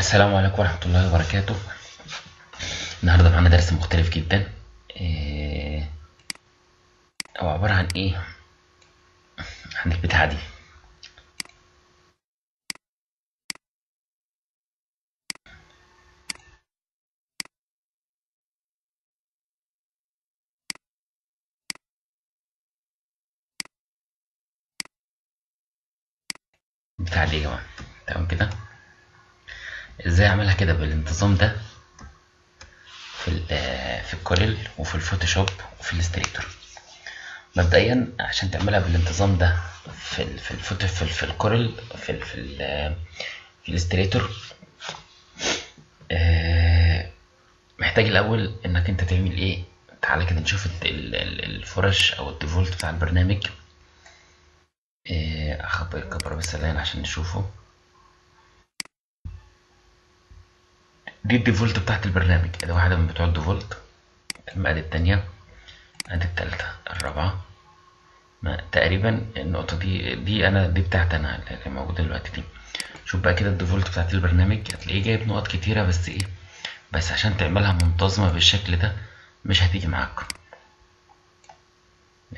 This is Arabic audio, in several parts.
السلام عليكم ورحمة الله وبركاته. النهاردة معانا درس مختلف جدا. إيه، هو عبارة عن إيه؟ عن البتاعة دي. البتاعة دي يا جماعة. تمام كده؟ إزاي اعملها كده بالانتظام ده في في الكوريل وفي الفوتوشوب وفي ال Illustrator. مبدئيا عشان تعملها بالانتظام ده في ال في الفوتو في, ال في الكوريل في ال في ال في ال Illustrator آه، محتاج الأول إنك أنت تعمل إيه؟ تعالى كده نشوف ال- ال- ال- الفرش أو ال default بتاع البرنامج. آه، اكبر الكاميرا بس عشان نشوفه. دي ال default بتاعت البرنامج. ادي واحدة من بتوع ال default تمام ادي التانية ادي التالتة الرابعة. ما تقريبا النقطة دي دي أنا دي بتاعت أنا اللي موجودة دلوقتي دي. شوف بقى كده ال default بتاعت البرنامج هتلاقيه جايب نقط كتيرة بس إيه بس عشان تعملها منتظمة بالشكل ده مش هتيجي معاك.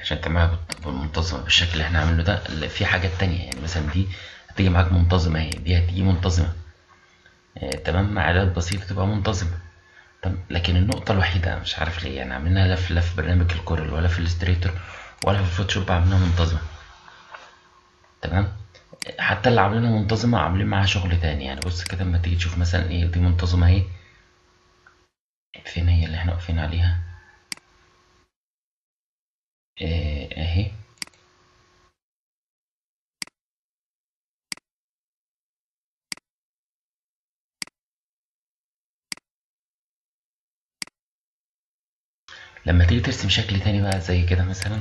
عشان تعملها منتظمة بالشكل اللي إحنا عاملينه ده في حاجات تانية. يعني مثلا دي هتيجي معاك منتظمة أهي دي هتيجي منتظمة. تمام؟ مع بسيطة تبقى منتظمة. طب لكن النقطة الوحيدة مش عارف ليه يعني عاملينها لا في برنامج الكورل ولا في ال Illustrator ولا في الفوتوشوب عاملينها منتظمة. تمام؟ حتى اللي عاملينها منتظمة عاملين معاها شغل تاني يعني بص كده اما تيجي تشوف مثلا إيه دي منتظمة أهي. فين هي اللي إحنا واقفين عليها؟ آه، أهي. لما تيجي ترسم شكل تاني بقى زي كده مثلا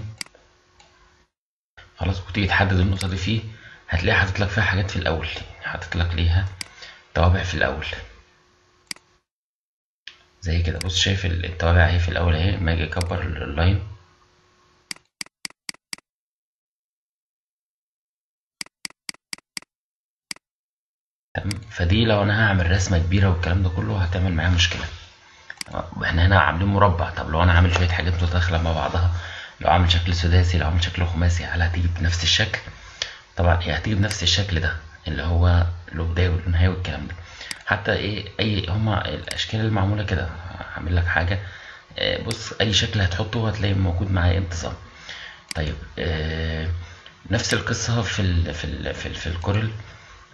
خلاص وتيجي تحدد النقطة دي فيه هتلاقي حاطط لك فيها حاجات في الأول حاطط لك ليها توابع في الأول. زي كده بص شايف ال- التوابع اهي في الأول اهي لما أجي أكبر ال- اللاين. تمام؟ فدي لو أنا هعمل رسمة كبيرة والكلام ده كله هتعمل معايا مشكلة. إحنا هنا عاملين مربع. طب لو أنا عامل شوية حاجات متداخلة مع بعضها لو عامل شكل سداسي لو عامل شكل خماسي هل هتيجي بنفس الشكل؟ طبعا هي هتيجي بنفس الشكل ده اللي هو له بداية وله نهاية والكلام ده. حتى إيه أي هما الأشكال المعمولة كده. هعمل لك حاجة. آه، بص أي شكل هتحطه هتلاقي موجود معاه انتظام. طيب آه، نفس القصة في ال في ال في, ال في الكورل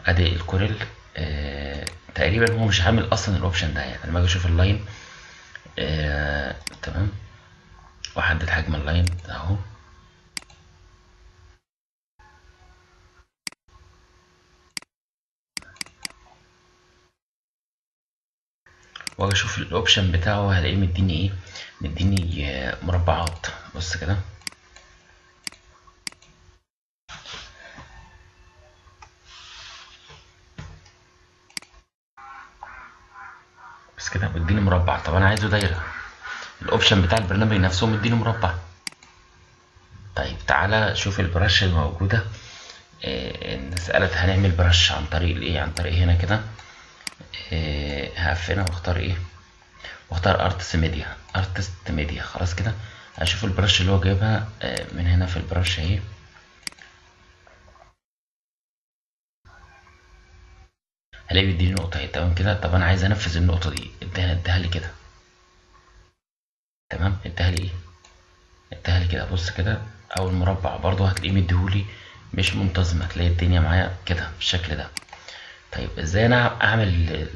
ادي الكورل آه، تقريبا هو مش عامل أصلا ال option ده يعني. لما أجي أشوف ال line آه، تمام. واحدد حجم ال line اهو. واجي أشوف ال option بتاعه هلاقيه مديني إيه؟ مديني آه، مربعات. بص كده بس كده مديني مربع. طب أنا عايزه دايرة. ال option بتاع البرنامج نفسه مديني مربع. طيب تعالى شوف ال brush الموجودة. آه، الناس قالت هنعمل brush عن طريق الإيه؟ عن طريق هنا كده. آه، هقفلها واختار إيه؟ واختار artistic media artistic media خلاص كده. هشوف ال brush اللي هو جايبها آه، من هنا في ال brush أهي. هلاقي بيديني نقطة اهي تمام كده طب أنا عايز أنفذ النقطة دي. اديها اديها لي كده. تمام؟ اديها لي إيه؟ اديها لي كده. بص كده أو المربع برضو هتلاقيه مديهولي. مش منتظم هتلاقي الدنيا معايا كده بالشكل ده. طيب إزاي أنا أعمل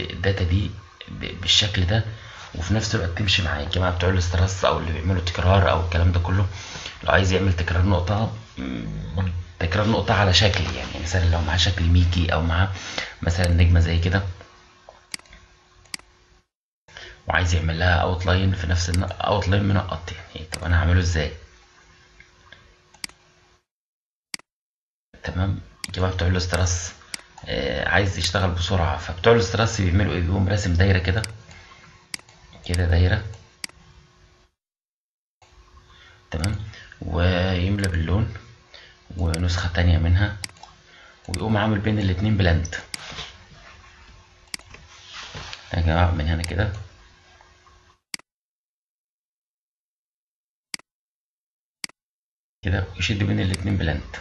ال dotted دي بالشكل ده وفي نفس الوقت تمشي معايا؟ الجماعة بتوع ال strass أو اللي بيعملوا تكرار أو الكلام ده كله لو عايز يعمل تكرار نقطة تكرار نقطة على شكل يعني مثلا لو معاه شكل ميكي أو معاه مثلا نجمة زي كده وعايز يعمل لها outline في نفس outline منقط يعني طب أنا هعمله إزاي؟ تمام؟ الجماعة بتوع ال strass آه، عايز يشتغل بسرعة فبتوع ال strass بيعملوا إيه؟ بيقوم راسم دايرة كده كده دايرة تمام؟ ويملى باللون. ونسخة تانية منها ويقوم عامل بين الاتنين blend. يا جماعة من هنا كده. كده ويشد بين الاتنين blend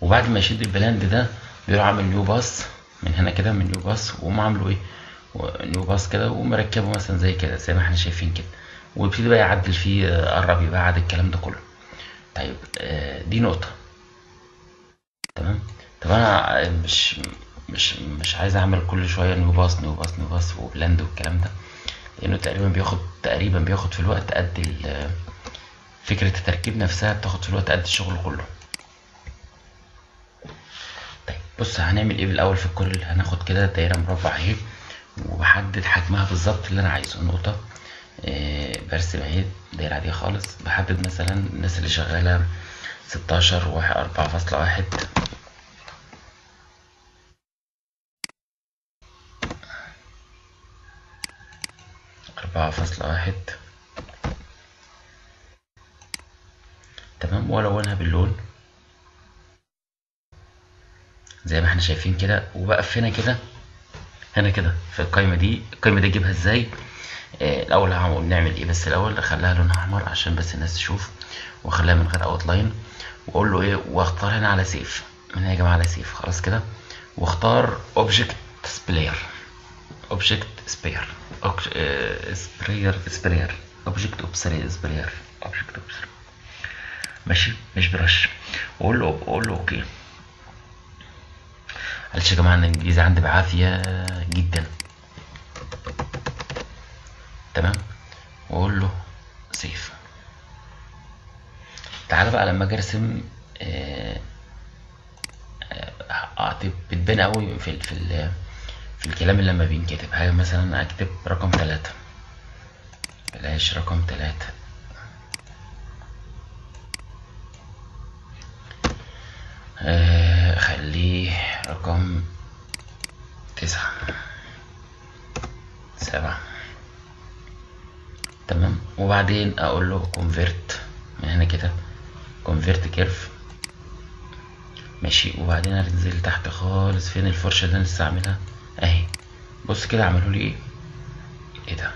وبعد ما يشد ال blend ده بيروح عامل new path من هنا كده من new path وقوم عامله إيه؟ new path كده ومركبه مثلا زي كده زي ما إحنا شايفين كده. ويبتدي بقى يعدل فيه آه، قرب يبعد الكلام ده كله. طيب آه، دي نقطة. تمام؟ طب أنا مش مش مش عايز أعمل كل شوية new path new path new path و blend والكلام ده. لأنه تقريبا بياخد تقريبا بياخد في الوقت قد فكرة التركيب نفسها بتاخد في الوقت قد الشغل كله طيب بص هنعمل إيه بالأول في الكل؟ هناخد كده دايرة مربع أهي وبحدد حجمها بالظبط اللي أنا عايزه. نقطة آه برسم اهي دايرة عادية خالص. بحدد مثلا الناس اللي شغالة 16 واحد أربعة فاصلة واحد. أربعة فاصلة واحد. تمام؟ وألونها باللون. زي ما إحنا شايفين كده. وبقف هنا كده هنا كده في القايمة دي. القايمة دي اجيبها إزاي؟ آه الأول هنعمل نعمل إيه بس الأول؟ أخليها لونها أحمر عشان بس الناس تشوف وأخليها من غير outline وأقول له إيه؟ وأختار هنا على save. من هنا يا جماعة على save. خلاص كده. واختار object sprayer object sprayer sprayer sprayer object sprayer sprayer object ماشي؟ مش brush وأقول له أقول له okay معلش يا جماعة أنا الانجليزي عندي بعافية جدا. تمام؟ وأقول له save. تعالى بقى لما أجي أرسم آه، آه، بتبان قوي في ال في ال في الكلام اللي لما بينكتب. حاجة مثلا أكتب رقم ثلاثة بلاش رقم ثلاثة آه، خليه رقم تسعة. سبعة. تمام. وبعدين أقول له كونفيرت من هنا كده. convert curve ماشي. وبعدين انزل تحت خالص. فين الفرشة اللي أنا لسه عاملها؟ أهي. بص كده عملوا لي إيه؟ إيه ده؟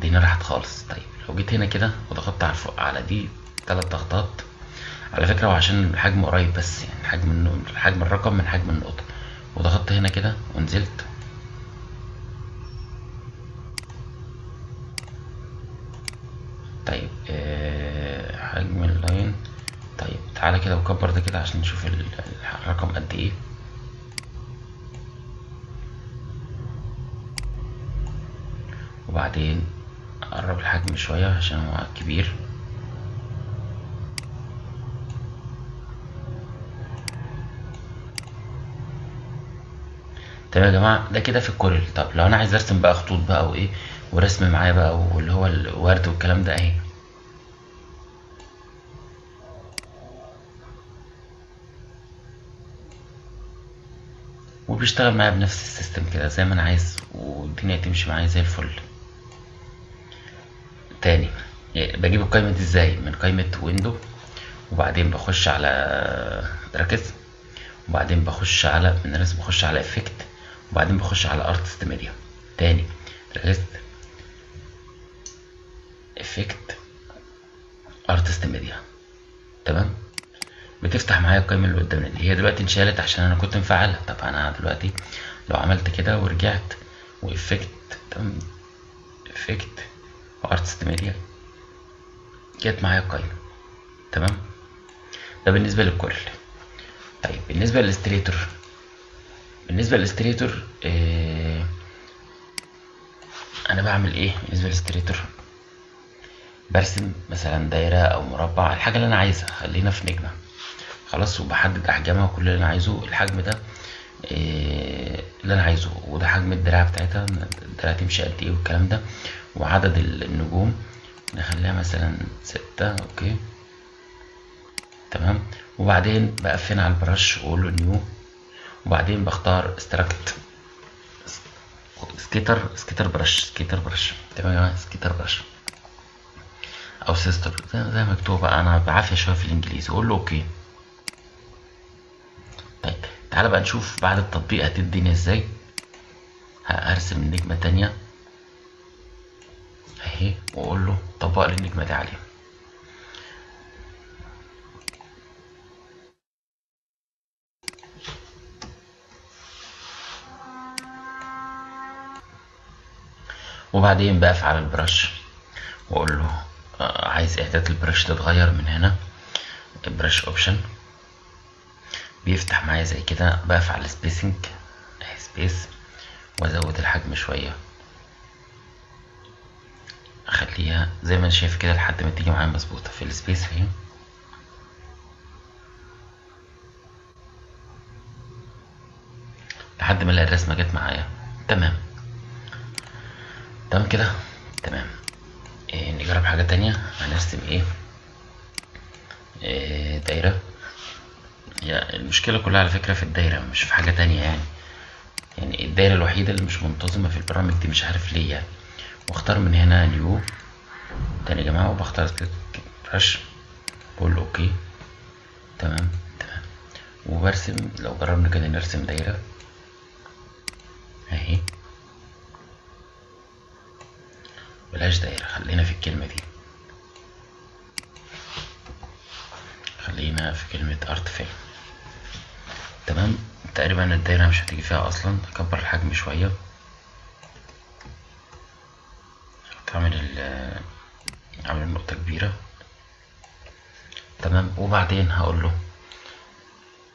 دي راحت خالص. طيب. لو جيت هنا كده وضغطت على على دي ثلاث ضغطات على فكرة وعشان الحجم قريب بس يعني حجم حجم الرقم من حجم النقطة. وضغطت هنا كده ونزلت. طيب آه، حجم اللاين. طيب تعالى كده وكبر ده كده عشان نشوف ال- الرقم قد إيه. وبعدين اقرب الحجم شوية عشان هو كبير. تمام يا جماعة ده كده في الكوريل. طب لو أنا عايز أرسم بقى خطوط بقى وإيه ورسم معايا بقى واللي هو الورد والكلام ده اهي وبيشتغل معايا بنفس ال system كده زي ما أنا عايز والدنيا تمشي معايا زي الفل. تاني يعني بجيب القايمة دي إزاي؟ من قايمة window وبعدين بخش على Dockers وبعدين بخش على من الرسم بخش على effect وبعدين بخش على artistic media تاني Dockers. effect artistic media تمام؟ بتفتح معايا القائمة اللي قدامنا دي. هي دلوقتي انشالت عشان أنا كنت مفعلها. طب أنا دلوقتي لو عملت كده ورجعت و effect تمام؟ effect و artistic media جت معايا القائمة تمام؟ ده بالنسبة للكورل طيب بالنسبة لل Illustrator بالنسبة لل Illustrator آه أنا بعمل إيه بالنسبة لل Illustrator؟ برسم مثلا دايرة أو مربع الحاجة اللي أنا عايزها خلينا في نجمة. خلاص وبحدد أحجامها وكل اللي أنا عايزه. الحجم ده آه اللي أنا عايزه وده حجم الدراع بتاعتها الدراع تمشي قد إيه والكلام ده وعدد النجوم. نخليها مثلا ستة okay. تمام. وبعدين بقفل على ال brush وأقول له new وبعدين بختار استراكت scatter scatter brush scatter brush. تمام يا جماعة؟ scatter brush. أو scatter. زي, زي مكتوب بقى أنا بعافية شوية في الإنجليزي. أقول له okay. طيب تعالى بقى نشوف بعد التطبيق هتديني إزاي. هرسم نجمه تانية. أهي وأقول له طبق لي النجمه دي عليه وبعدين بقف على ال brush وأقول له آه، عايز إعداد ال brush تتغير من هنا. brush option بيفتح معايا زي كده بقف على ال spacing space وأزود الحجم شوية. أخليها زي ما أنا شايف كده لحد ما تيجي معايا مظبوطة. في ال space اهي لحد ما الرسمه جت معايا. تمام. تمام كده؟ تمام. إيه نجرب حاجة تانية. هنرسم إيه, إيه دايرة. هي المشكلة كلها على فكرة في الدايرة مش في حاجة تانية يعني. يعني الدايرة الوحيدة اللي مش منتظمة في البرامج دي مش عارف ليه يعني. واختار من هنا new تاني يا جماعة وبختار brush بقول okay تمام تمام. وبرسم لو جربنا كده نرسم دايرة. أهي. بلاش دايرة خلينا في الكلمة دي. خلينا في كلمة art film تمام؟ تقريبا الدايرة مش هتيجي فيها أصلا. أكبر الحجم شوية. تعمل ال اعمل النقطة كبيرة. تمام؟ وبعدين هقول له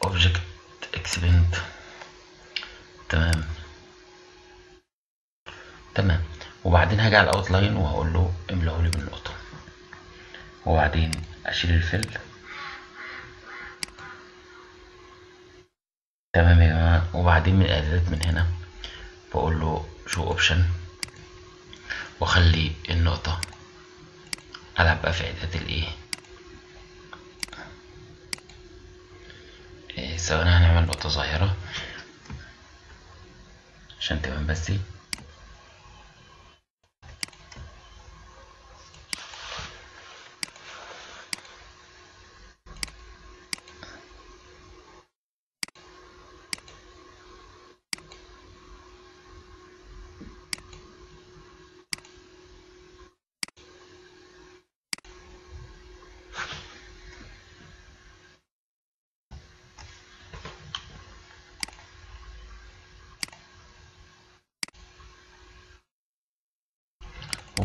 object expand تمام؟ تمام. وبعدين هاجي على ال outline وهقول له املاه لي بالنقطة. وبعدين أشيل الفل تمام يا جماعة. وبعدين من الإعدادات من هنا بقول له شو اوبشن واخلي النقطة. ألعب بقى في إعدادات الايه ثواني هنعمل نقطة صغيره عشان تبان بس.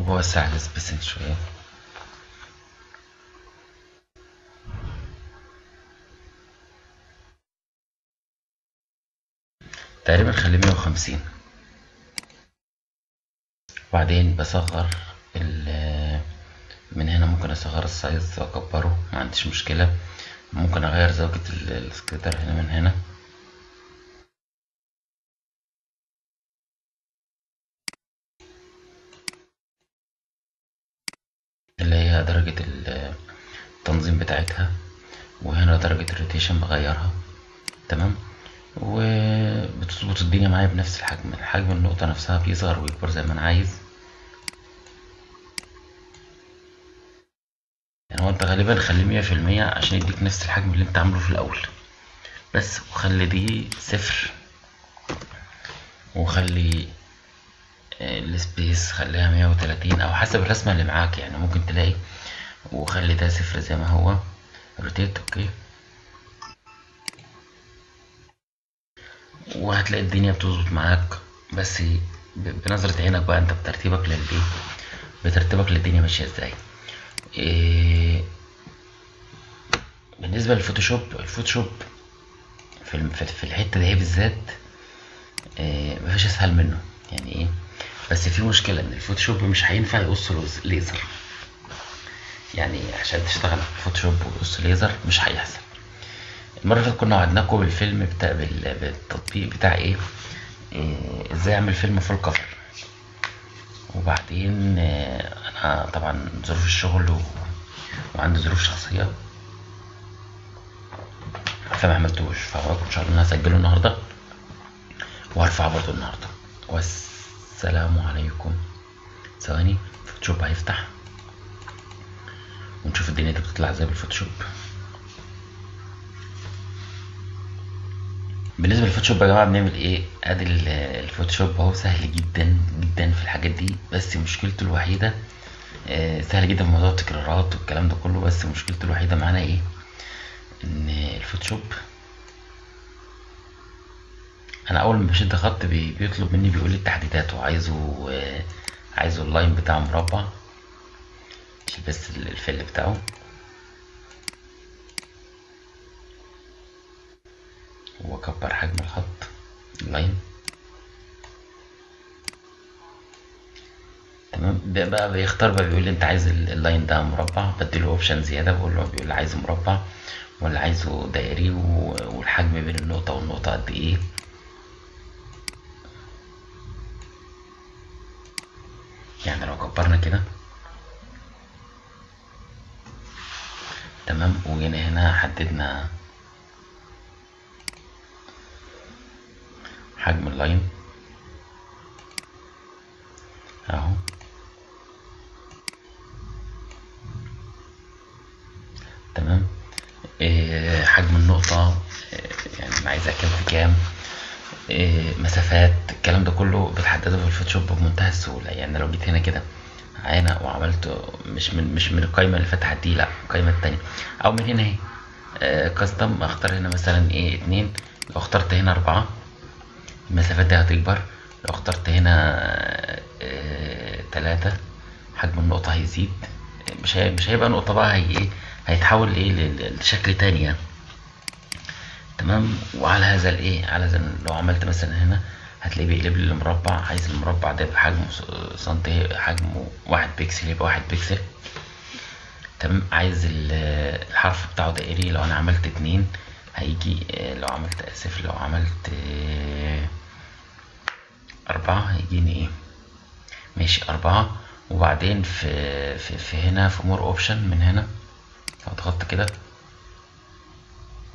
وبوسع ال spacing شوية تقريبا خليه مية وخمسين. وبعدين بصغر من هنا ممكن أصغر ال size وأكبره ما عنديش مشكلة. ممكن أغير زاوية ال scatter هنا من هنا. درجة التنظيم بتاعتها وهنا درجة الروتيشن بغيرها تمام؟ وبتظبط الدنيا معايا بنفس الحجم حجم النقطة نفسها بيصغر ويكبر زي ما أنا عايز. يعني هو أنت غالبا خليه مية في المية عشان يديك نفس الحجم اللي أنت عامله في الأول. بس وخلي دي صفر. وخلي ال space خليها مية وتلاتين أو حسب الرسمة اللي معاك يعني. ممكن تلاقي وخلي ده صفر زي ما هو. rotate okay وهتلاقي الدنيا بتظبط معاك. بس بنظرة عينك بقى انت بترتيبك للبيت. بترتيبك للدنيا ماشية إزاي. إيه بالنسبة للفوتوشوب الفوتوشوب في في الحتة دي بالذات إيه مفيش اسهل منه. يعني إيه؟ بس في مشكلة ان ال Photoshop مش هينفع يقص ليزر. يعني عشان تشتغل في Photoshop ليزر مش هيحصل. المرة اللي كنا وعدناكم بالفيلم بتاع بالتطبيق بتاع إيه, إيه إزاي أعمل فيلم full cover وبعدين إيه أنا طبعا ظروف الشغل و... وعندي ظروف شخصية. فما عملتوش. فهو إن شاء الله هسجله النهارده وهرفعه برضه النهارده. بس السلام عليكم. ثواني Photoshop هيفتح؟ ونشوف الدنيا دي بتطلع إزاي بال Photoshop. بالنسبة لل Photoshop يا جماعة بنعمل إيه؟ أدي ال- ال Photoshop أهو سهل جدا جدا في الحاجات دي. بس مشكلته الوحيدة آه، سهل جدا في موضوع التكرارات والكلام ده كله. بس مشكلته الوحيدة معانا إيه؟ إن ال Photoshop أنا أول ما بشد خط بي- بيطلب مني بيقول لي التحديدات وعايزه آه، عايزه ال line بتاعه مربع. بس ال fill بتاعه. واكبر حجم الخط. ال line تمام. بقى بيختار بقى بيقول لي انت عايز ال- ال line ده مربع. بديله option زيادة. بقول له بيقول لي عايزه مربع. ولا عايزه دائري والحجم بين النقطة والنقطة قد إيه. يعني لو كبرنا كده. تمام؟ وجينا هنا حددنا حجم اللاين أهو. تمام؟ إيه حجم النقطة إيه يعني عايزها كام في كام؟ إيه مسافات الكلام ده كله بتحدده في الفوتوشوب بمنتهى السهولة. يعني لو جيت هنا كده هنا وعملت مش من مش من القايمة اللي فتحت دي لا القايمة التانية أو من هنا أهي. كاستم أختار هنا مثلا إيه اتنين. لو اخترت هنا أربعة المسافات دي هتكبر. لو اخترت هنا آه، تلاتة حجم النقطة هيزيد. مش هي مش هيبقى نقطة بقى هي إيه هيتحول إيه لشكل تاني يعني. تمام؟ وعلى هذا الإيه على هذا لو عملت مثلا هنا هتلاقيه بيقلب لي المربع عايز المربع ده يبقى حجمه سنتي حجمه واحد بيكسل يبقى واحد بيكسل. تمام؟ عايز ال- الحرف بتاعه دائري لو أنا عملت اتنين هيجي لو عملت اسف لو عملت أربعة هيجيني إيه؟ ماشي أربعة. وبعدين في في, في هنا في more option من هنا. لو ضغطت كده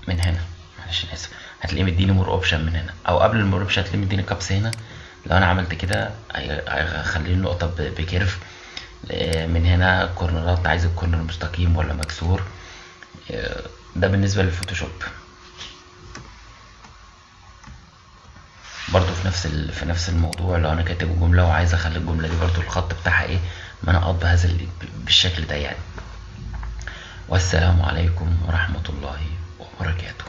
من هنا. معلش أنا آسف. هتلاقيه مديني more option من هنا. أو قبل ال more option هتلاقيه مديني caps هنا. لو أنا عملت كده هي- هيخلي النقطة ب- ب curve آه، من هنا كورنرات عايز ال corner مستقيم ولا مكسور؟ آه، ده بالنسبة لل Photoshop. برضو في نفس. في نفس الموضوع لو أنا كاتب جملة وعايز أخلي الجملة دي برضو الخط بتاعها إيه؟ منقط بهذا ال... بالشكل ده يعني. والسلام عليكم ورحمة الله وبركاته.